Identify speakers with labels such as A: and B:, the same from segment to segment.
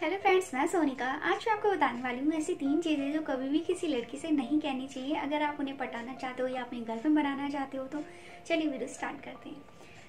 A: Hello friends मैं सोनिका। आज मैं आपको बताने वाली हूँ ऐसी तीन चीज़ें जो कभी भी किसी लड़की से नहीं कहनी चाहिए। अगर आप उन्हें पटाना चाहते हो या अपनी गर्लफ्रेंड बनाना चाहते हो तो चलिए वीडियो स्टार्ट करते हैं।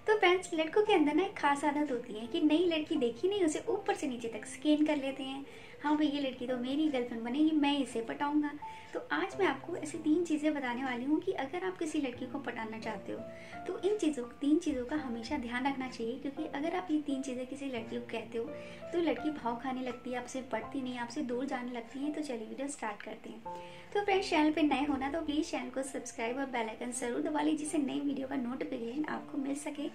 A: तो फ्रेंड्स, लड़कों के अंदर ना एक खास आदत होती है कि नई लड़की देखी नहीं, उसे ऊपर से नीचे तक स्कैन कर लेते हैं। हाँ भाई, ये लड़की तो मेरी गर्लफ्रेंड बनेगी, मैं इसे पटाऊँगा। तो आज मैं आपको ऐसी तीन चीज़ें बताने वाली हूँ कि अगर आप किसी लड़की को पटाना चाहते हो तो इन चीज़ों, तीन चीज़ों का हमेशा ध्यान रखना चाहिए, क्योंकि अगर आप ये तीन चीज़ें किसी लड़की को कहते हो तो लड़की भाव खाने लगती है, आपसे पढ़ती नहीं, आपसे दूर जाने लगती है। तो चलिए वीडियो स्टार्ट करते हैं। तो फ्रेंड्स चैनल पर नए होना तो प्लीज़ चैनल को सब्सक्राइब और बेलाइकन ज़रूर दबा लीजिए, जिससे नई वीडियो का नोटिफिकेशन आपको मिल सके।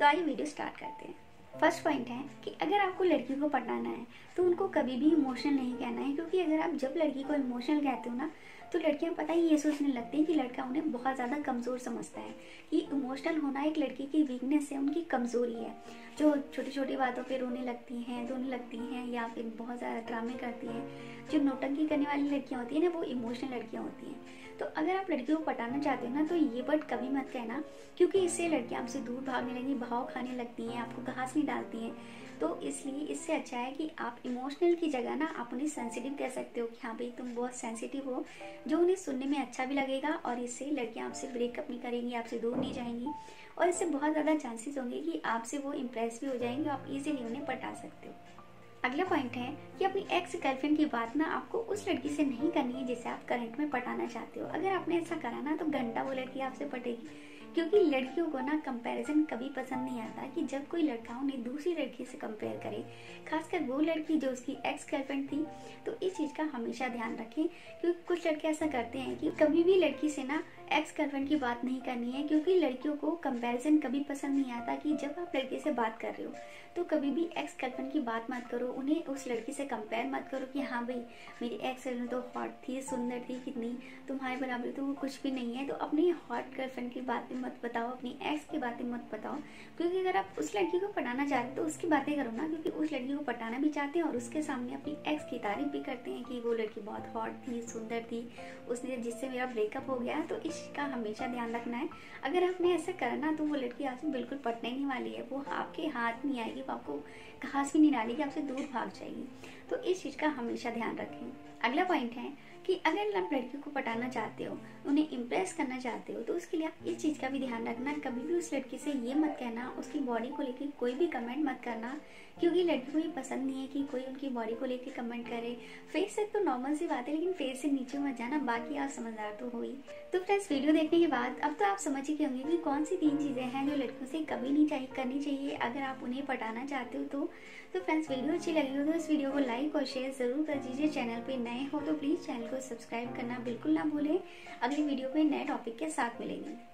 A: तो आइए वीडियो स्टार्ट करते हैं। फ़र्स्ट पॉइंट है कि अगर आपको लड़की को पटाना है तो उनको कभी भी इमोशनल नहीं कहना है, क्योंकि अगर आप जब लड़की को इमोशनल कहते हो ना तो लड़कियाँ, पता ही, ये सोचने लगती हैं कि लड़का उन्हें बहुत ज़्यादा कमज़ोर समझता है कि इमोशनल होना एक लड़की की वीकनेस है, उनकी कमज़ोरी है। जो छोटी छोटी बातों पे रोने लगती हैं, रोने लगती हैं या फिर बहुत ज़्यादा ड्रामे करती हैं, जो नोटंकी करने वाली लड़कियाँ होती हैं ना, वो इमोशनल लड़कियाँ होती हैं। तो अगर आप लड़कियों को पटाना चाहते हो ना तो ये वर्ड कभी मत कहना, क्योंकि इससे लड़कियाँ आपसे दूर भागने लगी भाव खाने लगती हैं, आपको घास नहीं डालती हैं। तो इसलिए इससे अच्छा है कि आप इमोशनल की जगह ना, आप उन्हें सेंसिटिव कह सकते हो कि हाँ भाई तुम बहुत सेंसिटिव हो जो उन्हें सुनने में अच्छा भी लगेगा और इससे लड़कियाँ आपसे ब्रेकअप नहीं करेंगी, आपसे दूर नहीं जाएँगी और इससे बहुत ज़्यादा चांसेस होंगे कि आपसे वो इम्प्रेस भी हो जाएँगे आप इजीली उन्हें पटा सकते हो। अगला पॉइंट है कि अपनी एक्स गर्लफ्रेंड की बात ना आपको उस लड़की से नहीं करनी है जिसे आप करंट में पटाना चाहते हो। अगर आपने ऐसा करा ना तो घंटा वो लड़की आपसे पटेगी। क्योंकि लड़कियों को ना कंपैरिजन कभी पसंद नहीं आता कि जब कोई लड़का उन्हें दूसरी लड़की से कंपेयर करे, खासकर वो लड़की जो उसकी एक्स गर्लफ्रेंड थी तो चीज़ का हमेशा ध्यान रखें, क्योंकि कुछ लड़के ऐसा करते हैं कि कभी भी लड़की से ना एक्स गर्लफ्रेंड की बात नहीं करनी है, क्योंकि लड़कियों को कंपैरिजन कभी पसंद नहीं आता कि जब आप लड़के से बात कर रहे हो तो कभी भी एक्स गर्लफ्रेंड की बात मत करो, उन्हें उस लड़की से कंपेयर मत करो कि हाँ भाई, मेरी एक्स गर्लफ्रेंड तो हॉट थी, सुंदर थी, कितनी तुम्हारे बराबर तो वो कुछ भी नहीं है तो अपनी हॉट गर्लफ्रेंड की बातें मत बताओ, अपनी एक्स की बातें मत बताओ, क्योंकि अगर आप उस लड़की को पढ़ाना चाहते हो तो उसकी बातें करो ना, क्योंकि उस लड़की को पटाना भी चाहते हैं और उसके सामने अपनी एक्स की तारीफ़ भी करते हैं कि वो लड़की बहुत हॉट थी, सुंदर थी, उसने जिससे मेरा ब्रेकअप हो गया तो इसका हमेशा ध्यान रखना है। अगर आपने ऐसा करना तो वो लड़की आपसे बिल्कुल पटने नहीं वाली है। वो आपके हाथ नहीं आएगी, वो आपको घास भी नहीं डालेगी, आपसे दूर भाग जाएगी। तो इस चीज़ का हमेशा ध्यान रखें। अगला पॉइंट है कि अगर आप लड़की को पटाना चाहते हो, उन्हें इम्प्रेस करना चाहते हो तो उसके लिए आप इस चीज़ का भी ध्यान रखना। कभी भी उस लड़की से ये मत कहना, उसकी बॉडी को लेकर कोई भी कमेंट मत करना, क्योंकि लड़की को ये पसंद नहीं है कि कोई उनकी बॉडी को लेकर कमेंट करे। फेस से तो नॉर्मल सी बात है, लेकिन फेस से नीचे मत जाना, बाकी आप समझदार तो हुई तो फ्रेंड्स वीडियो देखने के बाद, अब तो आप समझ ही होंगे कि कौन सी तीन चीज़ें हैं जो लड़कियों से कभी नहीं चाहिए, करनी चाहिए, अगर आप उन्हें पटाना चाहते हो तो। तो फ्रेंड्स वीडियो अच्छी लगी हो तो इस वीडियो को लाइक और शेयर ज़रूर कर दीजिए। चैनल पे नए हो तो प्लीज़ चैनल को सब्सक्राइब करना बिल्कुल ना भूलें। अगली वीडियो में नए टॉपिक के साथ मिलेंगे।